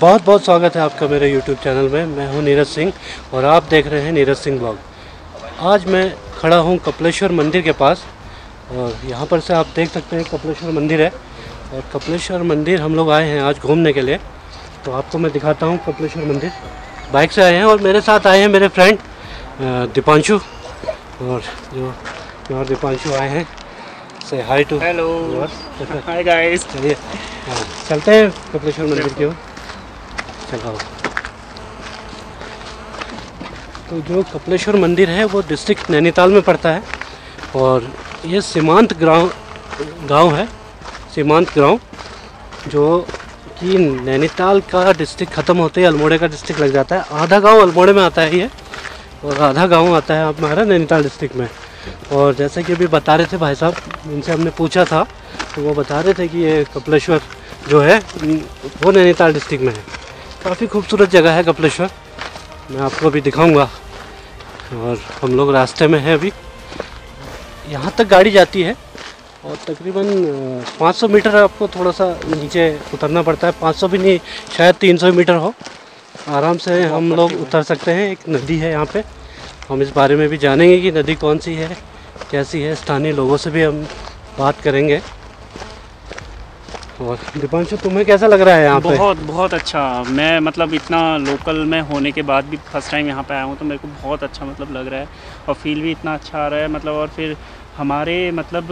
बहुत बहुत स्वागत है आपका मेरे YouTube चैनल में। मैं हूँ नीरज सिंह और आप देख रहे हैं नीरज सिंह ब्लॉग आज मैं खड़ा हूँ कपिलेश्वर मंदिर के पास और यहाँ पर से आप देख सकते हैं कपलेश्वर मंदिर है और कपिलेश्वर मंदिर हम लोग आए हैं आज घूमने के लिए। तो आपको मैं दिखाता हूँ कपिलेश्वर मंदिर। बाइक से आए हैं और मेरे साथ आए हैं मेरे फ्रेंड दीपांशु और जो और दीपांशु आए हैं। से hi to hello hi guys चलिए हाँ, चलते हैं कपिलेश्वर मंदिर की ओर। चलो तो जो कपिलेश्वर मंदिर है, वो डिस्ट्रिक्ट नैनीताल में पड़ता है और ये सीमांत गाँव गाँव है, सीमांत गाँव जो कि नैनीताल का डिस्ट्रिक्ट ख़त्म होते ही अल्मोड़े का डिस्ट्रिक्ट लग जाता है। आधा गाँव अल्मोड़े में आता है ये और आधा गाँव आता है हमारा नैनीताल डिस्ट्रिक्ट में। और जैसे कि अभी बता रहे थे भाई साहब, इनसे हमने पूछा था तो वो बता रहे थे कि ये कपिलेश्वर जो है, वो नैनीताल डिस्ट्रिक्ट में है। काफ़ी खूबसूरत जगह है कपलेश्वर। मैं आपको अभी दिखाऊँगा। और हम लोग रास्ते में हैं अभी। यहाँ तक गाड़ी जाती है और तकरीबन अ, 500 मीटर आपको थोड़ा सा नीचे उतरना पड़ता है। 500 भी नहीं शायद 300 मीटर हो। आराम से हम लोग उतर सकते हैं। एक नदी है यहाँ पे। हम इस बारे में भी जानेंगे कि नदी कौन सी है कैसी है। स्थानीय लोगों से भी हम बात करेंगे। दीपांशु तुम्हें कैसा लग रहा है यहाँ पे? बहुत बहुत अच्छा। मैं मतलब इतना लोकल में होने के बाद भी फ़र्स्ट टाइम यहाँ पे आया हूँ तो मेरे को बहुत अच्छा मतलब लग रहा है और फील भी इतना अच्छा आ रहा है। मतलब और फिर हमारे मतलब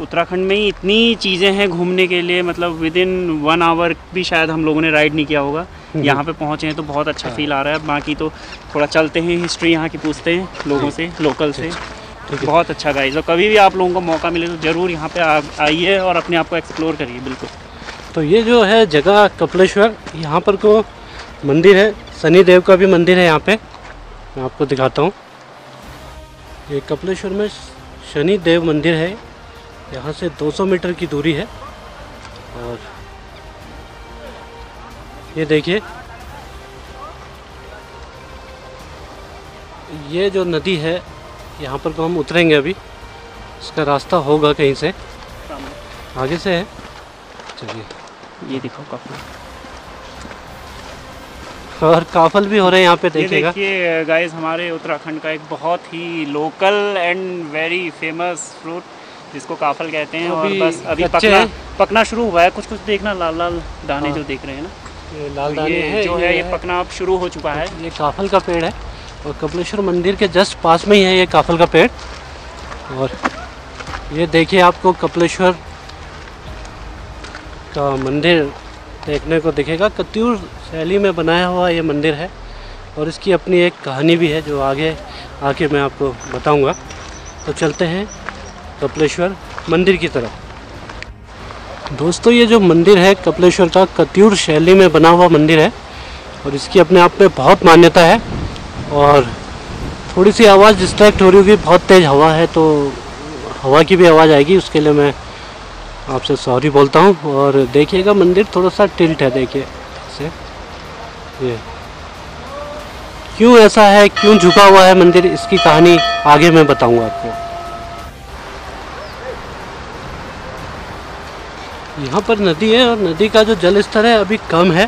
उत्तराखंड में ही इतनी चीज़ें हैं घूमने के लिए मतलब विद इन वन आवर भी शायद हम लोगों ने राइड नहीं किया होगा। यहाँ पे पहुँचे हैं तो बहुत अच्छा फील आ रहा है। बाकी तो थोड़ा चलते हैं हिस्ट्री यहाँ की पूछते हैं लोगों से लोकल से। ठीक है बहुत अच्छा गाइज़ और कभी भी आप लोगों को मौका मिले तो ज़रूर यहाँ पे आइए और अपने आप को एक्सप्लोर करिए बिल्कुल। तो ये जो है जगह कपिलेश्वर यहाँ पर को मंदिर है शनि देव का भी मंदिर है यहाँ पे। मैं आपको दिखाता हूँ। ये कपिलेश्वर में शनि देव मंदिर है यहाँ से 200 मीटर की दूरी है। और ये देखिए ये जो नदी है यहाँ पर तो हम उतरेंगे अभी। इसका रास्ता होगा कहीं से। आगे से है। चलिए। ये दिखाओ काफ़ी। और काफल भी हो रहे हैं यहाँ पे ये देखिएगा। देखिए गाइस हमारे उत्तराखंड का एक बहुत ही local and very famous fruit जिसको काफल कहते हैं। और बस अभी पकना हैं। पकना शुरू हुआ है। कुछ कुछ देखना लाल लाल दाने हाँ। जो देख रहे हैं ना। ये लाल तो दाने ये हैं जो है ये पकना अब शुरू हो चुका है। ये काफल का पेड़ है। और कपिलेश्वर मंदिर के जस्ट पास में ही है ये काफल का पेड़। और ये देखिए आपको कपिलेश्वर का मंदिर देखने को दिखेगा। कत्यूर शैली में बनाया हुआ ये मंदिर है और इसकी अपनी एक कहानी भी है जो आगे, आके मैं आपको बताऊँगा। तो चलते हैं कपिलेश्वर मंदिर की तरफ़। दोस्तों, ये जो मंदिर है, कपिलेश्वर का कत्यूर शैली में बना हुआ मंदिर है और इसकी अपने आप में बहुत मान्यता है। और थोड़ी सी आवाज़ डिस्ट्रैक्ट हो रही होगी, बहुत तेज़ हवा है तो हवा की भी आवाज़ आएगी, उसके लिए मैं आपसे सॉरी बोलता हूँ। और देखिएगा, मंदिर थोड़ा सा टिल्ट है, देखिए, से। ये। क्यों ऐसा है, क्यों झुका हुआ है मंदिर, इसकी कहानी आगे मैं बताऊँगा आपको। यहाँ पर नदी है, और नदी का जो जल स्तर है, अभी कम है।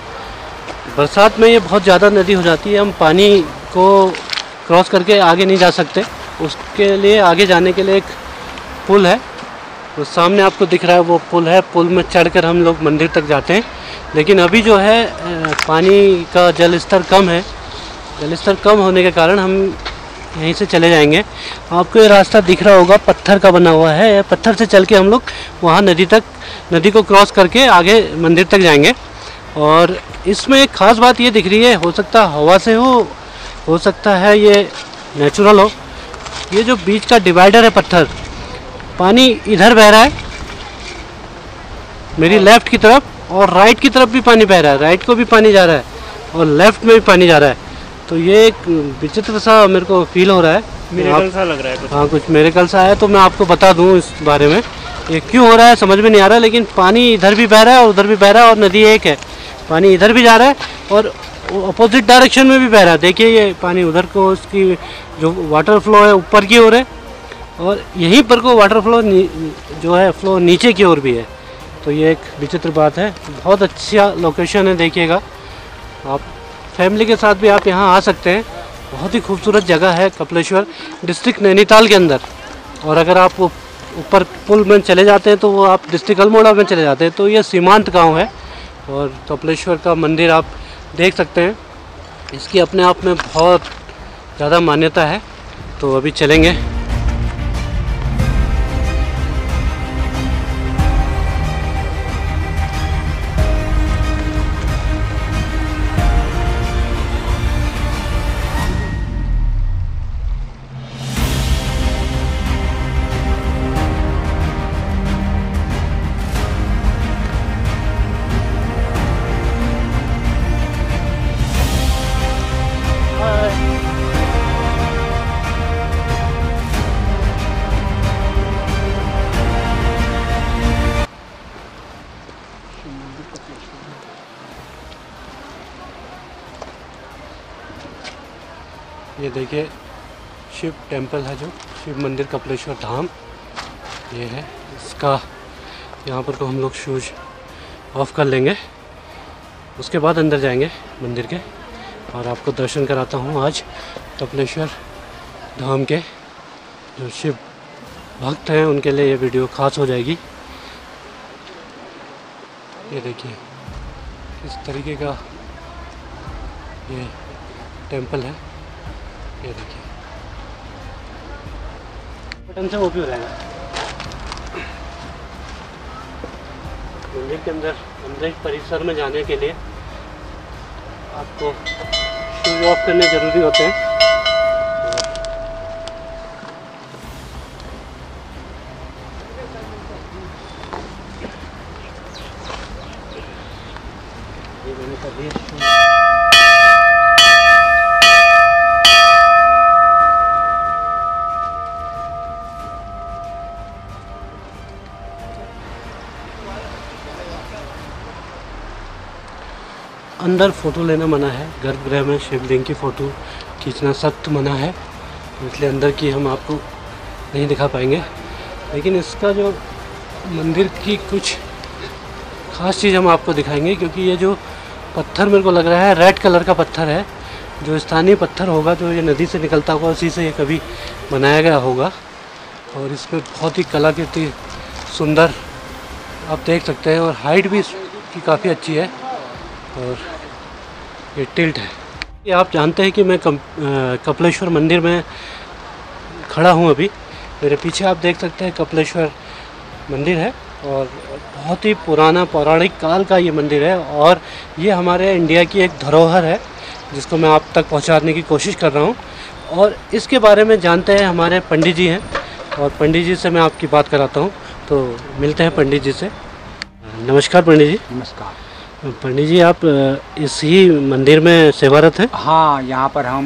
बरसात में ये बहुत ज़्यादा नदी हो जाती है, हम पानी को क्रॉस करके आगे नहीं जा सकते। उसके लिए आगे जाने के लिए एक पुल है। तो सामने आपको दिख रहा है वो पुल है। पुल में चढ़कर हम लोग मंदिर तक जाते हैं। लेकिन अभी जो है पानी का जल स्तर कम है। जल स्तर कम होने के कारण हम यहीं से चले जाएँगे। आपको ये रास्ता दिख रहा होगा, पत्थर का बना हुआ है। पत्थर से चल के हम लोग वहाँ नदी तक, नदी को क्रॉस करके आगे मंदिर तक जाएँगे। और इसमें एक ख़ास बात ये दिख रही है, हो सकता हवा से हो हो सकता है ये नेचुरल हो। ये जो बीच का डिवाइडर है पत्थर पानी इधर बह रहा है मेरी लेफ़्ट की तरफ़ और राइट की तरफ़ भी पानी बह रहा है राइट को भी पानी जा रहा है और लेफ़्ट में भी पानी जा रहा है। तो ये एक विचित्र सा मेरे को फील हो रहा है। मिरेकल सा लग रहा है कुछ। हाँ कुछ मेरे कल सा है तो मैं आपको बता दूँ इस बारे में। ये क्यों हो रहा है समझ में नहीं आ रहा लेकिन पानी इधर भी बह रहा है और उधर भी बह रहा है और नदी एक है। पानी इधर भी जा रहा है और अपोजिट डायरेक्शन में भी बह रहा है। देखिए ये पानी उधर को, उसकी जो वाटर फ्लो है, ऊपर की ओर है। और यहीं पर को वाटर फ्लो जो है फ्लो नीचे की ओर भी है। तो ये एक विचित्र बात है। बहुत अच्छा लोकेशन है, देखिएगा। आप फैमिली के साथ भी आप यहाँ आ सकते हैं। बहुत ही खूबसूरत जगह है कपलेश्वर डिस्ट्रिक्ट नैनीताल के अंदर। और अगर आप ऊपर पुल में चले जाते हैं तो वो आप डिस्ट्रिक्ट अल्मोड़ा में चले जाते हैं। तो ये सीमांत गाँव है। और कपलेश्वर का मंदिर आप देख सकते हैं। इसकी अपने आप में बहुत ज़्यादा मान्यता है। तो अभी चलेंगे। ये देखिए, शिव टेंपल है जो, शिव मंदिर कपलेश्वर धाम। ये है, इसका यहाँ पर को हम लोग शूज़ ऑफ़ कर लेंगे। उसके बाद अंदर जाएँगे मंदिर के और आपको दर्शन कराता हूँ आज कपलेश्वर धाम के। जो शिव भक्त हैं, उनके लिए ये वीडियो खास हो जाएगी। ये देखिए, इस तरीके का ये टेंपल है। ये देखिए। बटन से वो भी हो जाएगा। मंदिर के अंदर मंदिर परिसर में जाने के लिए आपको शूज़ ऑफ़ करने ज़रूरी होते हैं। अंदर फ़ोटो लेना मना है। गर्भगृह में शिवलिंग की फ़ोटो खींचना सख्त मना है। तो इसलिए अंदर की हम आपको नहीं दिखा पाएँगे। लेकिन इसका जो मंदिर की कुछ ख़ास चीज़ हम आपको दिखाएँगे, क्योंकि ये जो पत्थर मेरे को लग रहा है, रेड कलर का पत्थर है। जो स्थानीय पत्थर होगा, जो ये नदी से निकलता होगा, उसी से ये कभी बनाया गया होगा। और इस पर बहुत ही कलाकृति सुंदर आप देख सकते हैं, और हाइट भी इसकी काफ़ी अच्छी है। और ये टिल्ट है। ये आप जानते हैं कि मैं कम, कपिलेश्वर मंदिर में खड़ा हूँ अभी। मेरे पीछे आप देख सकते हैं कपलेश्वर मंदिर है और बहुत ही पुराना पौराणिक काल का ये मंदिर है और ये हमारे इंडिया की एक धरोहर है जिसको मैं आप तक पहुँचाने की कोशिश कर रहा हूँ। और इसके बारे में जानते हैं हमारे पंडित जी हैं और पंडित जी से मैं आपकी बात कराता हूँ। तो मिलते हैं पंडित जी से। नमस्कार पंडित जी। नमस्कार। पंडित जी आप इस ही मंदिर में सेवारत हैं? हाँ यहाँ पर हम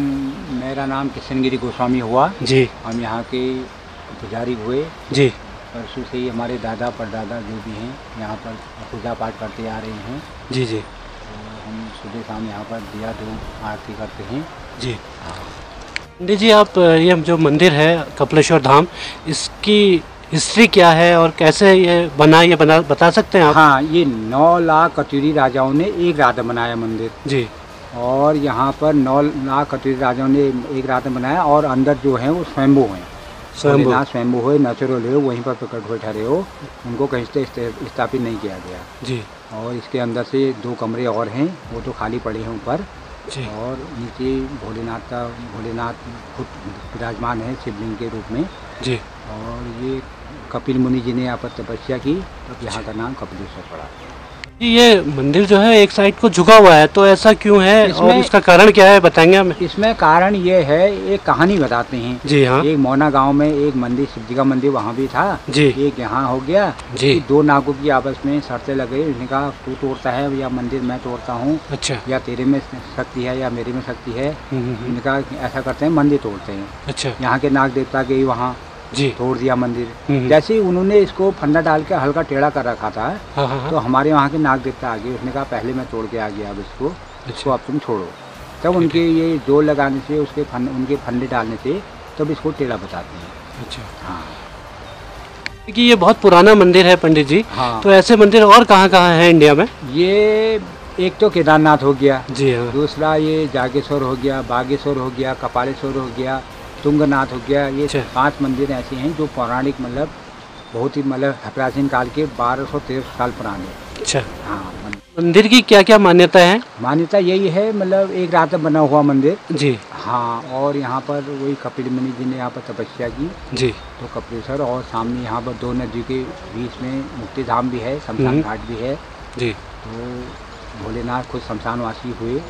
मेरा नाम किशनगिरी गोस्वामी हुआ। जी। हम यहाँ के पुजारी हुए। जी। परसों से ही हमारे दादा परदादा जो भी हैं यहाँ पर पूजा पाठ करते आ रहे हैं। जी जी। और हम सुबह शाम यहाँ पर दिया धूप आरती करते हैं। जी। पंडित जी आप ये जो मंदिर है कपिलेश्वर धाम इसकी हिस्ट्री क्या है और कैसे ये बना ये बना बता सकते हैं आप? हाँ ये नौ लाख कचूरी राजाओं ने एक रात बनाया मंदिर। जी। और यहाँ पर नौ लाख कचूरी राजाओं ने एक रात बनाया और अंदर जो है वो स्वयंभू हैं। भोलेनाथ स्वयंभू हो नेचुरल हो वहीं पर प्रकट हुए ठहरे हो। उनको कहीं से स्थापित नहीं किया गया। जी। और इसके अंदर से दो कमरे और हैं वो तो खाली पड़े हैं ऊपर। जी। और नीचे भोलेनाथ का भोलेनाथ खुद विराजमान है शिवलिंग के रूप में। जी। और ये कपिल मुनि जी ने यहाँ पर तपस्या की। तब यहाँ का नाम कपिलेश्वर पड़ा। ये मंदिर जो है एक साइड को झुका हुआ है तो ऐसा क्यों है और इसका कारण क्या है बताएँगे हमें? इसमें कारण ये है एक कहानी बताते हैं। जी हाँ। एक मोना गाँव में एक मंदिर शिव जी का मंदिर वहाँ भी था। जी। एक यहाँ हो गया जी। दो नागों की आपस में शर्तें लग गई। उसने कहा तू तोड़ता है या मंदिर मैं तोड़ता हूँ अच्छा। या तेरे में शक्ति है या मेरे में शक्ति है हम्म, हम्म, हम्म, उन्होंने कहा ऐसा करते हैं मंदिर तोड़ते हैं। अच्छा। यहाँ के नाग देवता गई वहाँ। जी। तोड़ दिया मंदिर। हम्म, जैसे ही उन्होंने इसको फंदा डाल के हल्का टेढ़ा कर रखा था हाँ हाँ तो हाँ हमारे वहाँ के नाग देवता आ गए उसने कहा पहले मैं तोड़ के आ गया अब इसको इसको अच्छा अब तुम छोड़ो। तब उनके ये ज़ोर लगाने से उसके फन उनके फंदे डालने से तब इसको टेढ़ा बताते हैं। अच्छा। हाँ। कि ये बहुत पुराना मंदिर है पंडित जी। हाँ। तो ऐसे मंदिर और कहाँ कहाँ हैं इंडिया में? ये एक तो केदारनाथ हो गया जी हाँ। दूसरा ये जागेश्वर हो गया बागेश्वर हो गया कपालेश्वर हो गया तुंगनाथ हो गया। ये अच्छा। पाँच मंदिर ऐसे हैं जो पौराणिक मतलब बहुत ही मतलब प्राचीन काल के बारह सौ तेरह साल पुराने। अच्छा। हाँ मंदिर। की क्या क्या मान्यता है? मान्यता यही है मतलब एक रात में बना हुआ मंदिर। जी। हाँ और यहाँ पर वही कपिल मुनि जी ने यहाँ पर तपस्या की। जी। तो कपिलेश्वर और सामने यहाँ पर दो नदी के बीच में मुक्ति धाम भी है शमशान हम्म। घाट भी है। जी। तो भोलेनाथ खुद शमशानवासी हुए।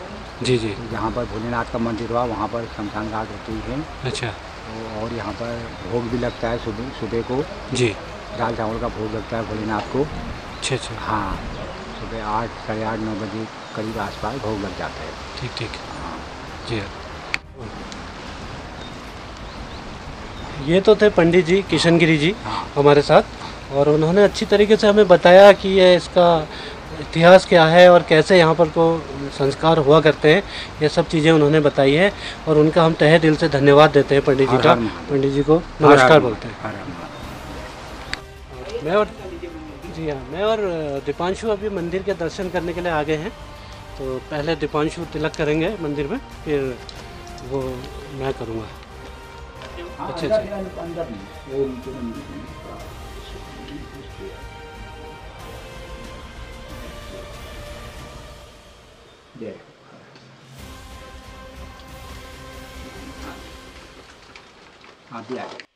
जी जी। जहाँ पर भोलेनाथ का मंदिर हुआ वहाँ पर शमशान घाट होती है। अच्छा। तो और यहाँ पर भोग भी लगता है सुबह सुबह को। जी। दाल चावल का भोग लगता है भोलेनाथ को। अच्छा अच्छा। हाँ सुबह आठ साढ़े आठ नौ बजे करीब आसपास भोग लग जाता है। ठीक ठीक। हाँ। जी। ये तो थे पंडित जी किशनगिरी जी हाँ। हमारे साथ। और उन्होंने अच्छी तरीके से हमें बताया कि ये इसका इतिहास क्या है और कैसे यहाँ पर को संस्कार हुआ करते हैं ये सब चीज़ें उन्होंने बताई है और उनका हम तहे दिल से धन्यवाद देते हैं पंडित जी का पंडित जी को नमस्कार बोलते हैं। मैं और जी हाँ मैं और दीपांशु अभी मंदिर के दर्शन करने के लिए आ गए हैं तो पहले दीपांशु तिलक करेंगे मंदिर में फिर वो मैं करूँगा अच्छा, अच्छा। अंदर नहीं, अंदर नहीं,